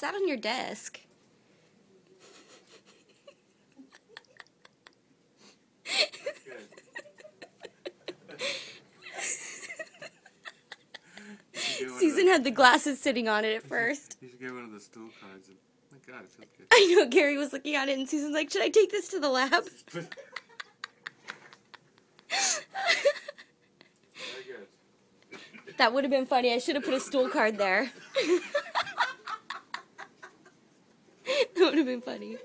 sat on your desk. Susan had the glasses sitting on it at first. You should get one of the stool cards. And, oh my God, it feels good. I know Gary was looking at it, and Susan's like, "Should I take this to the lab?" Very good. That would have been funny. I should have put a stool card there. would have been funny.